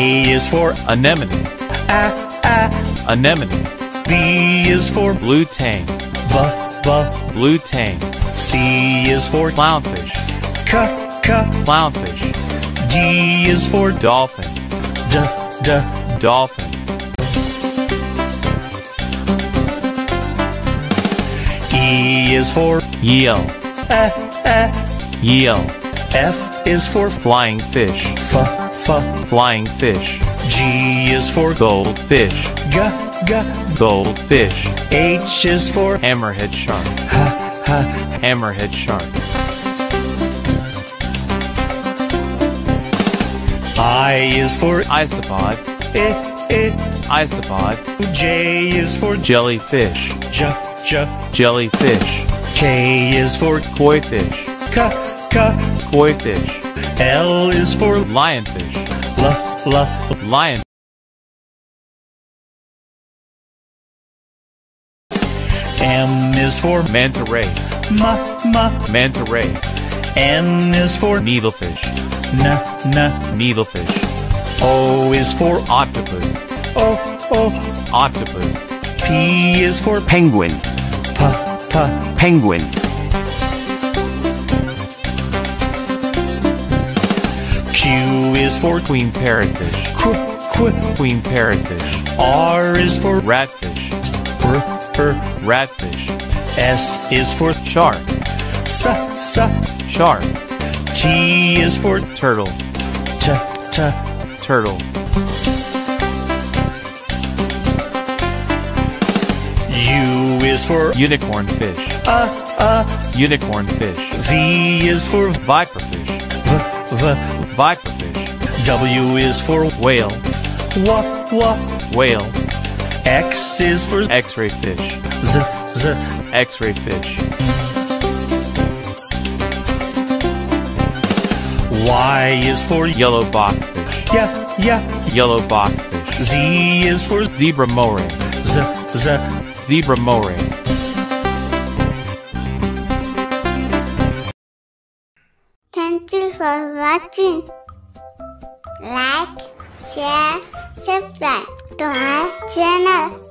A is for anemone, a, a. anemone, B is for blue tang, b, b. blue tang, C is for clownfish, c, c. clownfish, D is for dolphin, d, d. dolphin, E is for eel, a, a. eel, F is for flying fish, f. flying fish, G is for goldfish, g, g. goldfish, H is for hammerhead shark, ha, ha. hammerhead shark, I is for isopod, I, I. isopod, J is for jellyfish, j, j. jellyfish, K is for koi fish, k, k. koi fish, L is for lionfish, l, l. lion, M is for manta ray, ma, ma. manta ray, N is for needlefish, na, na. needlefish, O is for octopus, o, o. octopus, P is for penguin, pa, pa. penguin, is for queen parrotfish, qu, qu. queen parrotfish, R is for ratfish, r, r. ratfish, S is for shark, S, sa. shark, T is for turtle, t, t. turtle, U is for unicorn fish, uh, uh. unicorn fish, V is for v, viperfish, v. viperfish, W is for whale, wa, wa. whale, X is for x-ray fish, z, z. x-ray fish, Y is for yellow boxfish, yeah, yeah. yellow boxfish, Z is for zebra moray, z, z. zebra moray. Thank you for watching. Like, share, subscribe to our channel.